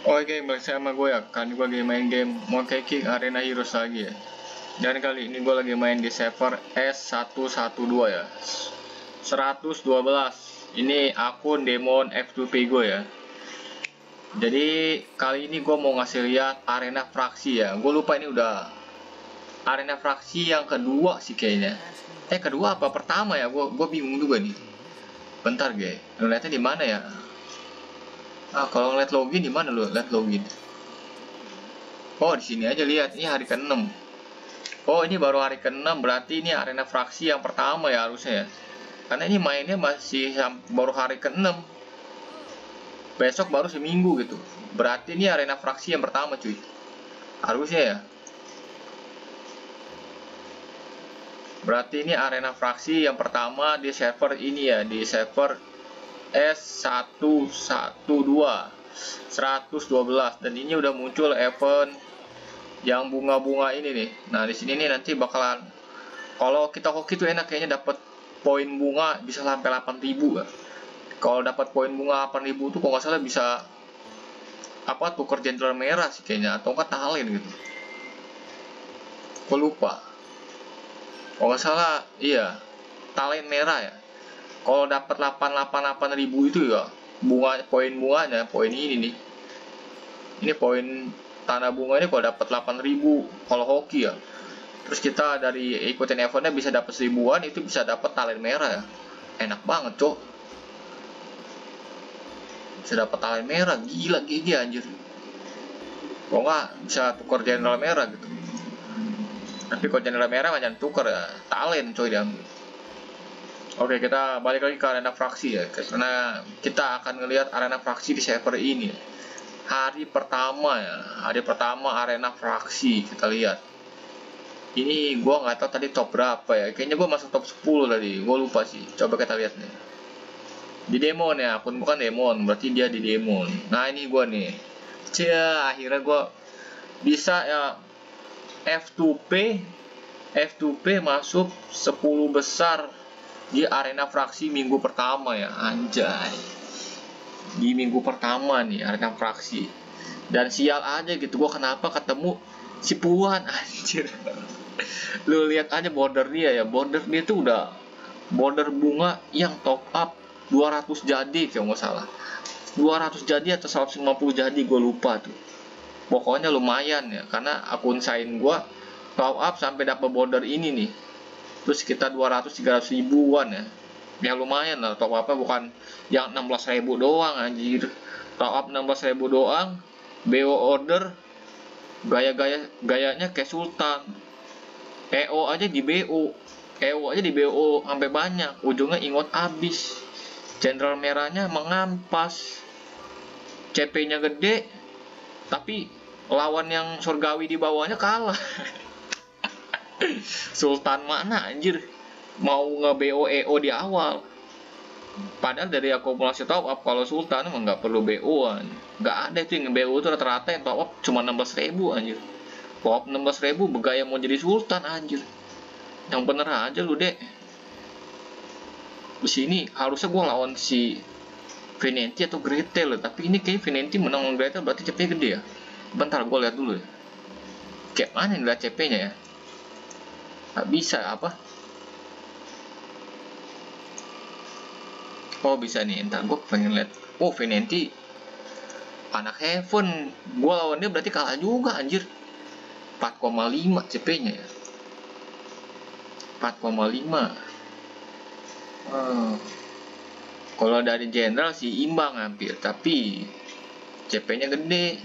Oke, balik sama gue ya. Kali gue lagi main game Monkey King Arena Heroes lagi ya. Dan kali ini gue lagi main di server S112 ya. 112. Ini akun Demon F2P gue ya. Jadi kali ini gue mau ngasih lihat arena fraksi ya. Gue lupa ini udah arena fraksi yang kedua sih kayaknya. Eh kedua apa pertama ya? Gue gue bingung juga nih. Bentar, gue. Lihatnya di mana ya? Ah, kalau ngeliat login di mana lu? Lihat login. Oh, di sini aja lihat. Ini hari ke-6. Oh, ini baru hari ke-6. Berarti ini arena fraksi yang pertama ya harusnya ya. Karena ini mainnya masih baru hari ke-6. Besok baru seminggu gitu. Berarti ini arena fraksi yang pertama, cuy. Harusnya ya. Berarti ini arena fraksi yang pertama di server ini ya, di server S112 112 dan ini udah muncul event yang bunga-bunga ini nih. Nah, di sini nih nanti bakalan kalau kita hoki tuh enak kayaknya dapat poin bunga bisa sampai 8000 ya. Kalau dapat poin bunga 8000 tuh kok nggak salah bisa apa tuker jenderal merah sih kayaknya atau enggak talent gitu. Gue lupa. Kalau nggak salah iya talent merah ya kalau dapat 888 ribu itu ya bunga poin bunganya poin ini nih. Ini poin tanah bunga ini kalau dapat 8000 kalau hoki ya. Terus kita dari ikutin eventnya bisa dapat seribuan itu bisa dapat talent merah ya. Enak banget cok. Bisa dapat talent merah gila gigi anjir. Kalau nggak bisa tukar general merah gitu. Tapi kalau general merah macam tukar ya talent coy diambil Oke, kita balik lagi ke arena fraksi ya, karena kita akan ngelihat arena fraksi di server ini. Hari pertama ya, hari pertama arena fraksi kita lihat. Ini gua nggak tahu tadi top berapa ya, kayaknya gua masuk top 10 tadi, gua lupa sih. Coba kita lihat nih. Di demon ya, akun bukan demon, berarti dia di demon. Nah ini gua nih, cia akhirnya gua bisa ya F2P F2P masuk 10 besar di arena fraksi minggu pertama ya anjay. Di minggu pertama nih arena fraksi. Dan sial aja gitu gua kenapa ketemu si Puan anjir. Lu lihat aja border dia ya border dia tuh udah border bunga yang top up 200 jadi kalau nggak salah. 200 jadi atau 150 jadi gue lupa tuh. Pokoknya lumayan ya karena akun sign gue top up sampai dapat border ini nih itu sekitar 200-300 ribuan ya. Ya lumayan lah. Top apa bukan yang 16 ribu doang anjir. Top up 16 ribu doang BO order gaya-gaya gayanya kayak sultan. EO aja di BO EO aja di BO sampai banyak. Ujungnya ingot abis jenderal merahnya mengampas. CP nya gede tapi lawan yang surgawi di bawahnya kalah Sultan mana anjir? Mau nge BO di awal. Padahal dari akumulasi top up kalau Sultan emang nggak perlu BO an nggak ada itu yang BO itu rata-rata yang top up cuma 16 ribu anjir. Top up 16 ribu bergaya mau jadi Sultan anjir. Yang bener aja lu dek. Di sini harusnya gue lawan si Venenti atau Gretel tapi ini kayak Venenti menang Gretel berarti CP gede ya? Bentar gue lihat dulu ya. Kayak mana yang lihat CP nya ya nggak bisa apa? Oh bisa nih. Entar gue pengen lihat oh Venenti anak Heaven. Gue lawan dia berarti kalah juga anjir. 4,5 CP nya ya. 4,5 hmm. kalau dari general sih imbang hampir tapi CP nya gede.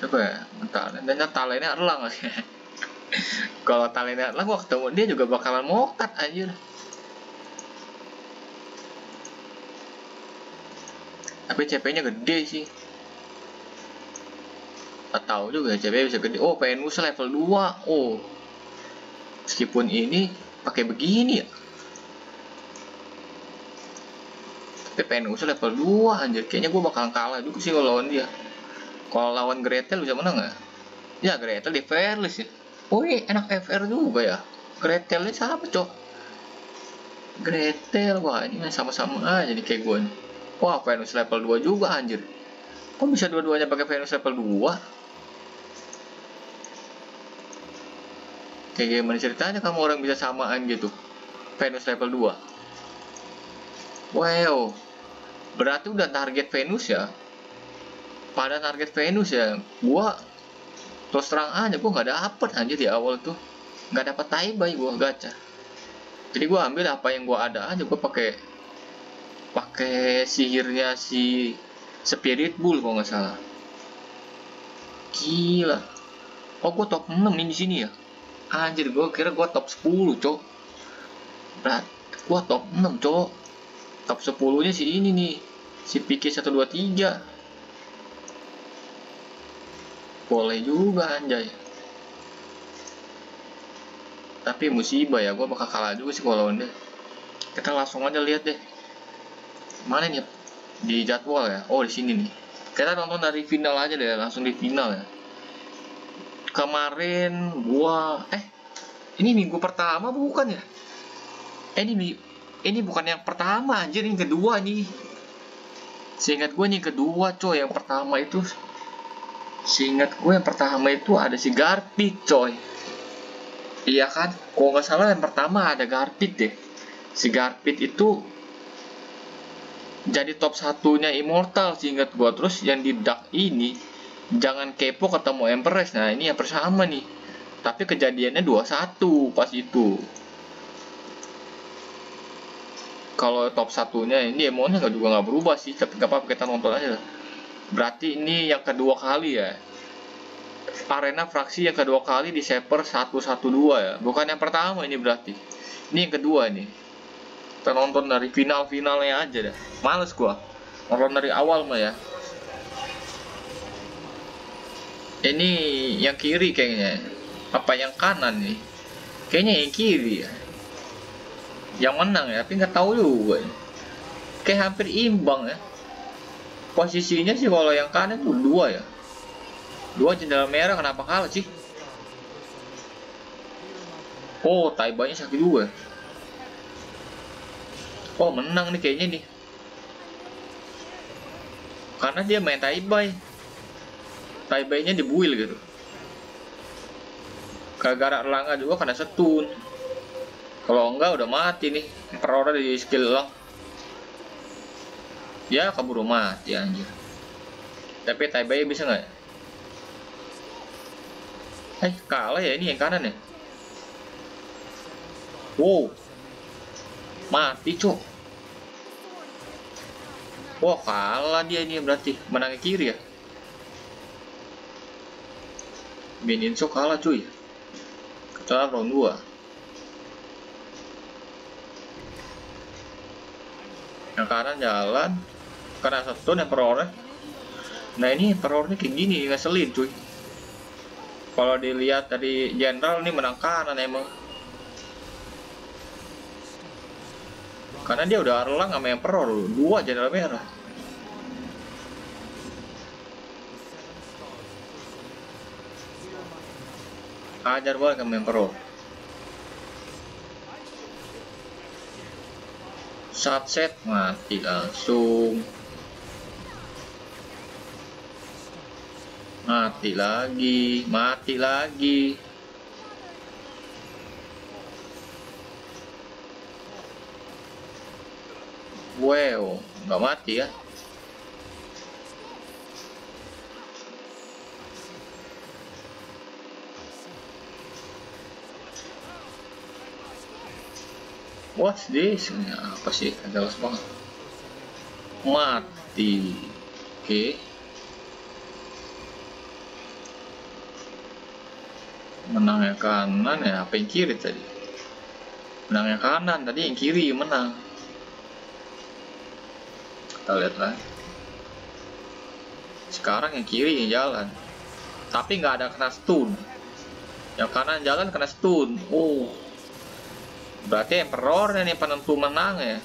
Coba ya bentar dan talentnya erlang kalau talentnya lah gua ketemu dia juga bakalan mokat anjir. Tapi CP nya gede sih. Gak tahu juga CP bisa gede. Oh PNUS level 2 oh. Meskipun ini pakai begini ya. Tapi PNUS level 2 anjir. Kayaknya gue bakalan kalah juga sih kalau lawan dia. Kalau lawan Gretel bisa menang nggak? Ya Gretel di fairless ya Oh iya, enak FR juga ya. Gretel ini siapa, Cok? Gretel, wah ini sama-sama aja nih kayak gue nih. Wah, Venus level 2 juga anjir. kok bisa dua-duanya pakai Venus level 2 kayak gimana ceritanya kamu orang bisa samaan gitu Venus level 2 wow berarti udah target Venus ya pada target Venus ya gua terus terang aja gua nggak dapet aja di awal tuh. Nggak dapat taibai gua gacha. Jadi gua ambil apa yang gua ada aja gua pakai pakai sihirnya si Spirit Bull kalau nggak salah. Gila. Oh gua top 6 nih di sini ya? Anjir gua kira gua top 10 cok. Berat gua top 6 cok. Top 10 nya si ini nih si PK 123 boleh juga anjay. Tapi musibah ya gue bakal kalah juga sih kalau dia. Kita langsung aja lihat deh. Mana nih? Di jadwal ya? Oh di sini nih. Kita nonton dari final aja deh langsung di final ya. Kemarin gua eh ini minggu pertama bukan ya? Eh, ini ini bukan yang pertama anjir ini kedua nih. Seingat gue nih kedua coy yang pertama itu Seingat gue yang pertama itu ada si Garpit coy. Iya kan? Kok nggak salah yang pertama ada Garpit deh. Si Garpit itu jadi top satunya Immortal seingat gue Terus yang di Dark ini Jangan kepo ketemu Empress. Nah ini yang bersama nih. Tapi kejadiannya 21 pas itu. Kalau top satunya ini emonnya nggak juga nggak berubah sih. Tapi nggak apa-apa kita nonton aja lah Berarti ini yang kedua kali ya. Arena fraksi yang kedua kali di Shaper 112 ya. Bukan yang pertama ini berarti. Ini yang kedua nih. Kita nonton dari final-finalnya aja dah. Males gua. Nonton dari awal mah ya. Ini yang kiri kayaknya. Apa yang kanan nih? Kayaknya yang kiri ya. Yang menang ya, tapi nggak tahu juga. Kayak hampir imbang ya posisinya sih kalau yang kanan tuh dua ya. Dua jendela merah kenapa kalah sih? Oh taibanya sakit juga oh menang nih kayaknya nih. Karena dia main taibai taibainya dibuil gitu. Gara-gara Erlangga juga kena setun. Kalau enggak udah mati nih. Perora di skill lang Ya kabur mati anjir. Tapi Taibei bisa nggak? Eh kalah ya ini yang kanan ya. Wow. Mati cok. Wah kalah dia ini berarti menang kiri ya. Mininso kalah cuy. Kita round 2. Yang kanan jalan karena satu yang perornya nah ini perornya kayak gini ngeselin cuy. Kalau dilihat dari jenderal ini menang kanan emang. Karena dia udah arlang sama peror dua jenderal merah. Ajar banget sama yang peror saat set mati langsung mati lagi mati lagi wow nggak mati ya What's this? Apa sih? Jelas banget. Mati. Oke. Okay. Menang yang kanan ya apa yang kiri tadi? Menang yang kanan tadi yang kiri menang. Kita lihat lah. Sekarang yang kiri yang jalan. Tapi nggak ada kena stun. Yang kanan jalan kena stun. Oh. Berarti emperornya nih penentu menang ya.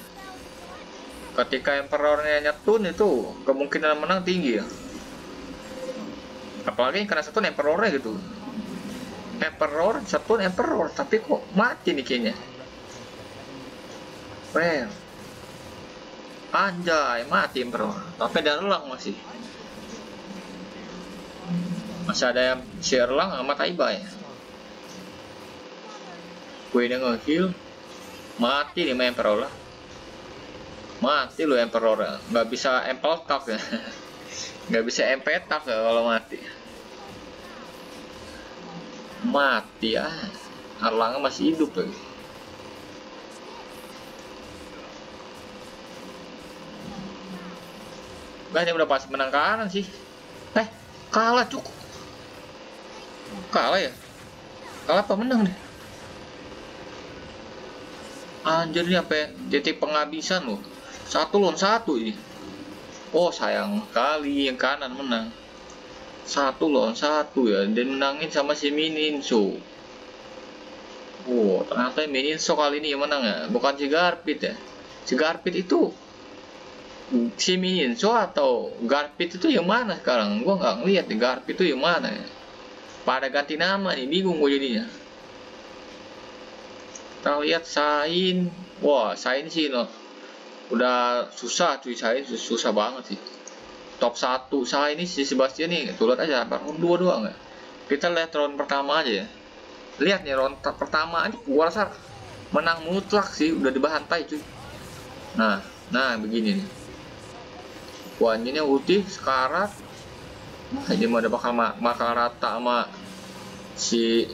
Ketika emperornya nyetun itu kemungkinan menang tinggi ya. Apalagi yang kena stun emperornya gitu Emperor satu Emperor. Tapi kok mati nih kayaknya. Well anjay mati Emperor. Tapi ada elang masih. Masih ada yang si Erlang sama Taiba ya? Gue ini ngeheal. Mati nih main Emperor lah. Mati lo Emperor. Nggak bisa Empel Tap ya. Nggak bisa MP Tap ya kalau mati mati ya Erlangga masih hidup lagi. Gak udah pasti menang kanan sih. Eh kalah cukup Kalah ya? Kalah apa menang deh? Anjir ini apa ya? Titik penghabisan loh. Satu lawan satu ini. Oh sayang kali yang kanan menang Satu lawan satu ya Dan menangin sama si Mininso Oh ternyata Mininso kali ini yang menang ya Bukan si Garpit ya Si Garpit itu si Minso atau Garpit itu yang mana sekarang? Gua nggak ngeliat di Garpit itu yang mana ya. Pada ganti nama nih, bingung gue jadinya. Kita lihat Sain, wah Sain sih no. Udah susah cuy Sain susah banget sih. Top 1 Sain ini si Sebastian nih, tuh lihat aja round 2 doang ya. Kita lihat round pertama aja ya. Lihat nih round pertama aja gua rasa menang mutlak sih, udah dibantai cuy. Nah, nah begini nih Wah ini ulti sekarat Ini mau ada bakal ma bakal rata sama si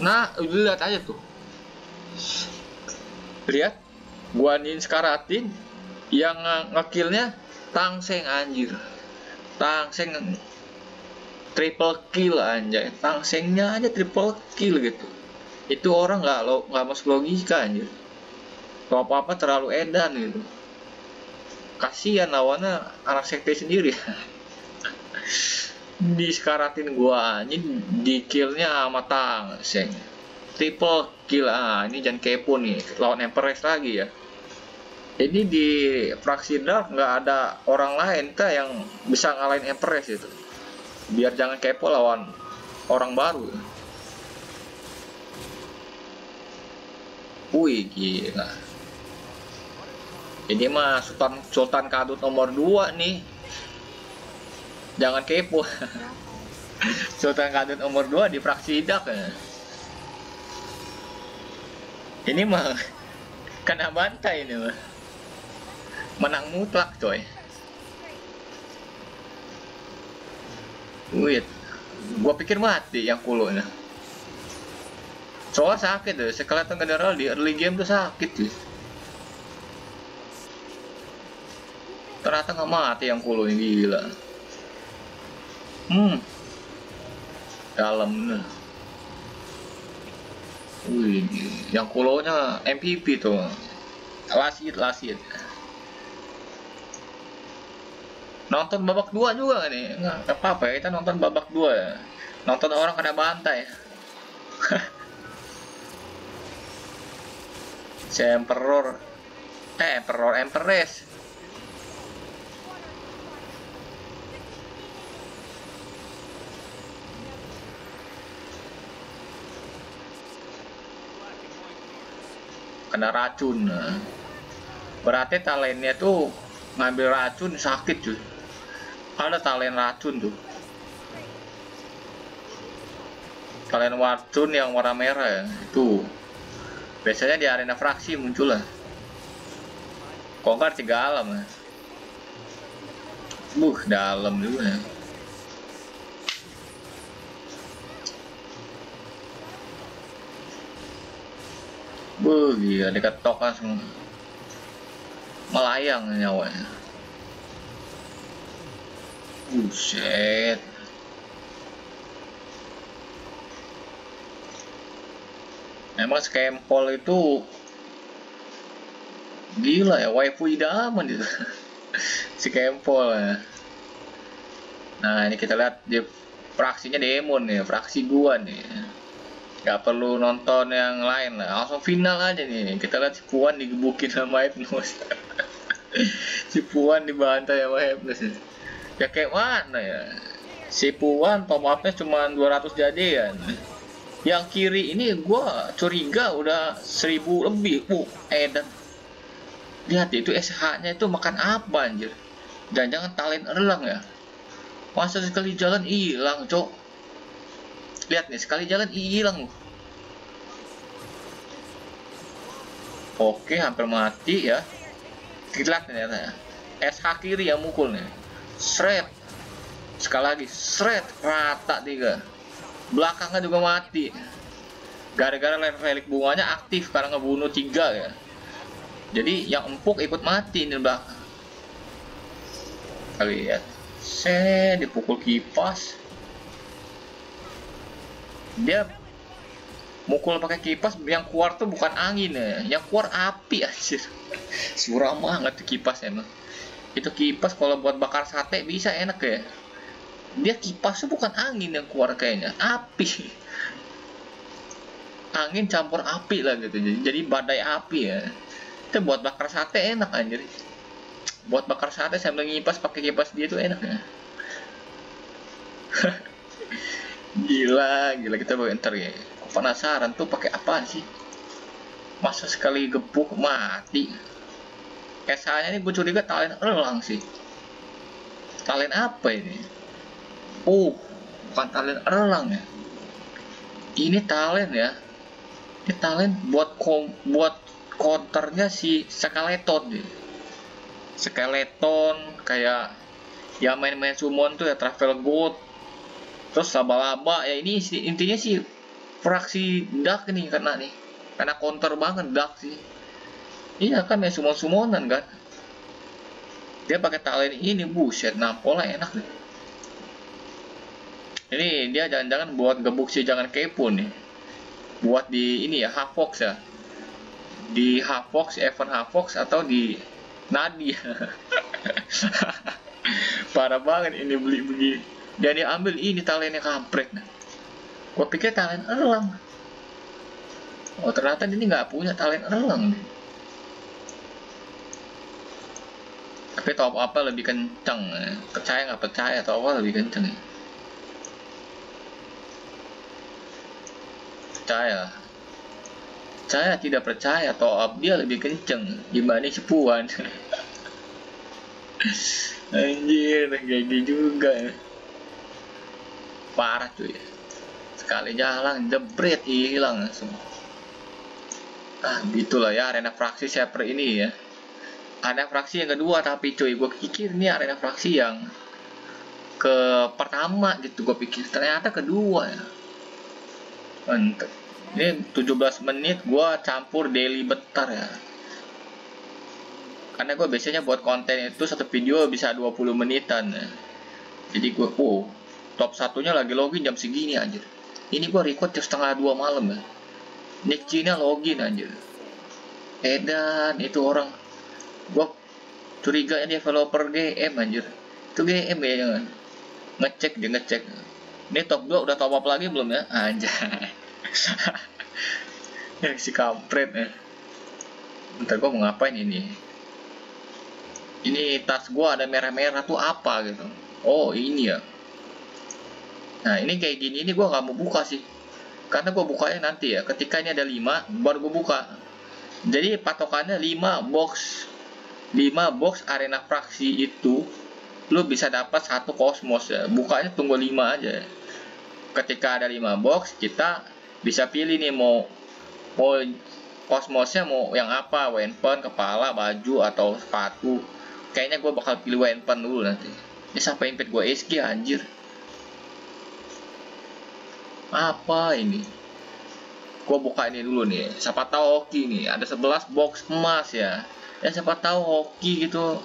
Nah udah lihat aja tuh Lihat Guanin sekaratin Yang ngekillnya Tangseng anjir. Tangseng Triple kill anjay. Tangsengnya aja triple kill gitu. Itu orang nggak lo nggak masuk logika anjir. Kalau apa-apa terlalu edan gitu. Kasihan lawannya anak sekte sendiri. Disekaratin gua ini di killnya sama tang seng. Triple kill ah ini jangan kepo nih. Lawan Empress lagi ya ini di fraksi dark nggak ada orang lain tuh yang bisa ngalahin Empress itu biar jangan kepo lawan orang baru. Wih gila. Ini mah Sultan Sultan Kadut nomor 2 nih. Jangan kepo. Sultan Kadut nomor 2 di fraksi dak ya. ini mah kena bantai ini mah menang mutlak coy. Wait. Gua pikir mati yang kulonya soalnya sakit deh sekeleton general di early game tuh sakit tuh ternyata nggak mati yang kulo ini gila. Hmm. Dalam nih. Wih, yang kulonya MPP tuh. Lasit lasit nonton babak dua juga nih nggak apa apa ya kita nonton babak dua ya. Nonton orang kena bantai. Si emperor. Eh emperor empress. Kena racun. Berarti talennya tuh ngambil racun sakit cuy ada talen racun tuh. Talen racun yang warna merah ya itu. Biasanya di arena fraksi muncul lah. Kongkar tiga alam ya. Buh dalam juga ya. Buh, gila diketok langsung. Melayang nyawanya. Buset. Emang skempol itu gila ya waifu idaman itu. Si kempol ya. Nah ini kita lihat di fraksinya demon nih fraksi gua nih. Nggak perlu nonton yang lain lah langsung final aja nih. Kita lihat si Puan digebukin sama Hypnos. Si Puan dibantai sama Hypnos ya kayak mana ya? Si Puan top upnya cuma 200 jadian. Yang kiri ini gua curiga udah 1000 lebih. Uh edan lihat itu SH nya itu makan apa anjir? Dan jangan talent erlang ya? Masa sekali jalan hilang cok? Lihat nih sekali jalan hilang. Oke hampir mati ya. Kita ternyata SH kiri yang mukul nih Shred sekali lagi Shred rata tiga. Belakangnya juga mati. Gara-gara relik bunganya aktif karena ngebunuh tiga ya. Jadi yang empuk ikut mati di belakang lihat saya dipukul kipas. Dia mukul pakai kipas yang keluar tuh bukan angin ya. Yang keluar api aja suram banget tuh kipas emang itu kipas kalau buat bakar sate bisa enak ya. Dia kipasnya bukan angin yang keluar kayaknya api. Angin campur api lah gitu jadi badai api ya. Itu buat bakar sate enak anjir. Buat bakar sate sambil ngipas pakai kipas dia tuh enak ya. Gila gila kita bawa enter ya. Penasaran tuh pakai apa sih? Masa sekali gebuk mati esanya ini gue curiga talen elang sih. Talen apa ini? Oh bukan talen elang ya. Ini talen ya. Ini talen buat kom buat counternya si skeleton deh skeleton kayak ya main-main summon tuh ya travel god terus laba-laba ya ini intinya sih fraksi dark nih karena nih. Karena counter banget dark sih iya kan main summon summonan kan. Dia pakai talent ini buset napola enak nih ini dia jangan-jangan buat gebuk sih jangan kepo nih. Buat di ini ya Havox ya. Di Havox Evan Havox atau di Nadia parah banget ini beli begini dan dia ambil ini talentnya kampret. Nah. gua pikir talent elang. Oh ternyata ini nggak punya talent elang tapi top apa lebih kenceng ya. percaya nggak percaya top apa lebih kenceng ya. percaya saya tidak percaya top dia lebih kenceng dibanding sepuan anjir gitu juga ya. parah cuy sekali jalan jebret hilang langsung ah gitulah ya arena fraksi server ini ya ada fraksi yang kedua tapi cuy gue pikir ini arena fraksi yang ke pertama gitu. Gue pikir ternyata kedua ya. Mantep. Ini 17 menit gue campur daily bentar ya. Karena gue biasanya buat konten itu satu video bisa 20 menitan ya. jadi gue oh top satunya lagi login jam segini anjir. Ini gue record jam setengah dua malam ya. Nick Cina login anjir. Edan itu orang gue curiga ini developer GM anjir. Itu GM ya jangan. Ngecek dia ngecek. Ini top 2 udah top up lagi belum ya? Anjay. Si kampret ya. Ntar gue mau ngapain ini? Ini tas gue ada merah-merah tuh apa gitu. Oh ini ya. Nah ini kayak gini ini gue nggak mau buka sih. Karena gue bukanya nanti ya ketika ini ada 5 baru gue buka. Jadi patokannya 5 box 5 box arena fraksi itu lu bisa dapat satu kosmos ya. Bukanya tunggu 5 aja. Ketika ada 5 box kita bisa pilih nih mau mau kosmosnya mau yang apa. Weapon kepala baju atau sepatu. Kayaknya gue bakal pilih weapon dulu nanti. Ini sampai impet gue SG anjir. Apa ini? Gue buka ini dulu nih. Siapa tahu hoki nih ada 11 box emas ya ya siapa tahu hoki gitu.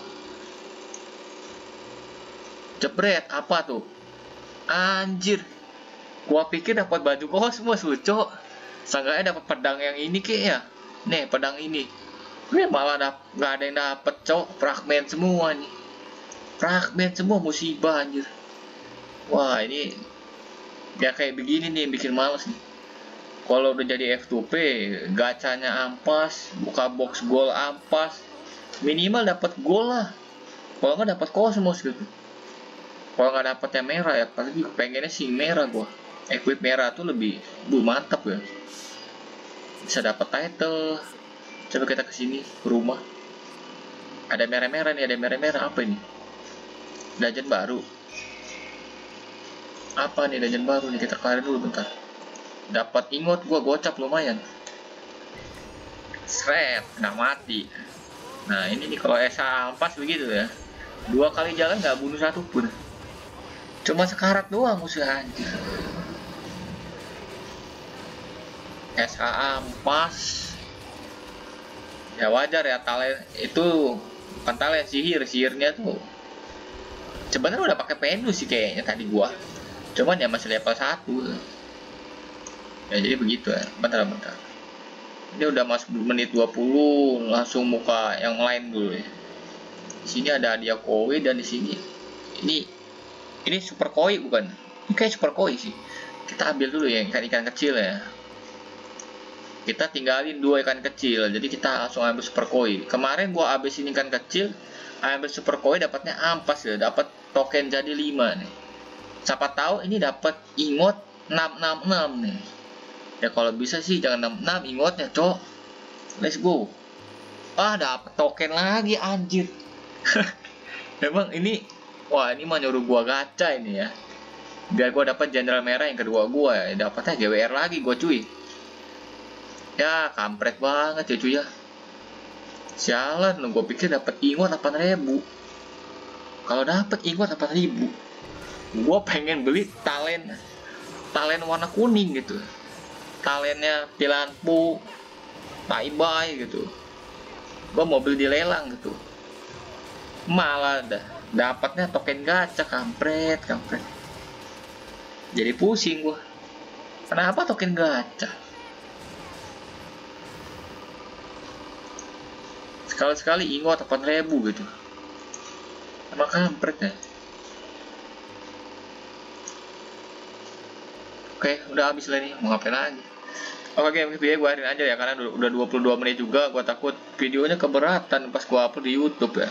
Jebret apa tuh? Anjir. Gua pikir dapat baju kosmos lucu. Seenggaknya dapat pedang yang ini kayak ya? Nih pedang ini. Gue malah dap nggak ada yang dapet cok. Fragmen semua nih. Fragmen semua musibah anjir. Wah ini ya kayak begini nih bikin males nih. Kalau udah jadi F2P gacanya ampas buka box gol ampas minimal dapat gol lah. Kalau nggak dapat kosmos gitu. Kalau nggak dapet yang merah ya pasti pengennya sih merah gua. Equip merah tuh lebih bu mantap ya. Bisa dapat title. Coba kita ke sini ke rumah. Ada merah-merah nih ada merah-merah. Apa ini? Dungeon baru. Apa nih legend baru nih? Kita kelarin dulu bentar. Dapat ingot gua gocap lumayan. Seret nggak mati nah ini nih kalau SA ampas begitu ya dua kali jalan nggak bunuh satu pun cuma sekarat doang musuh anjir SA ampas ya wajar ya talent itu bukan sihir. Sihirnya tuh sebenarnya udah pakai pendu sih kayaknya tadi gua. Cuman ya masih level 1 ya jadi begitu ya. Bentar bentar ini udah masuk menit 20 langsung muka yang lain dulu ya. Di sini ada hadiah koi dan di sini ini ini super koi bukan? Ini kayak super koi sih. Kita ambil dulu ya ikan ikan kecil ya. Kita tinggalin dua ikan kecil jadi kita langsung ambil super koi. Kemarin gua habisin ikan kecil ambil super koi dapatnya ampas ya dapat token jadi 5 nih. Siapa tahu ini dapat ingot 666 nih ya kalau bisa sih jangan 66 ingotnya cok. Let's go. Ah dapat token lagi anjir. Emang ini wah ini mah nyuruh gua gacha ini ya. Biar gua dapat jenderal merah yang kedua gua. Ya dapatnya GWR lagi gua cuy. Ya kampret banget ya cuy ya. Sialan gua pikir dapat ingot 8000 kalau dapat ingot 8000 gue pengen beli talent talent warna kuning gitu talentnya pilanpu bye bye gitu. Gue mau beli di lelang gitu. Malah dah dapatnya token gacha kampret kampret. Jadi pusing gue kenapa token gacha? Sekali-sekali ingot 8000 gitu. Emang kampret ya Oke, udah habis lah nih, mau ngapain lagi? Oke, okay, video gue aja ya, karena udah 22 menit juga, gue takut videonya keberatan pas gue upload di YouTube ya.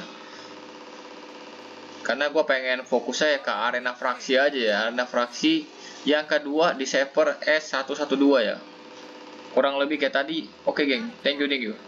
Karena gue pengen fokusnya ya ke arena fraksi aja ya, arena fraksi yang kedua di server S112 ya. Kurang lebih kayak tadi. Oke, okay, geng. Thank you, thank you.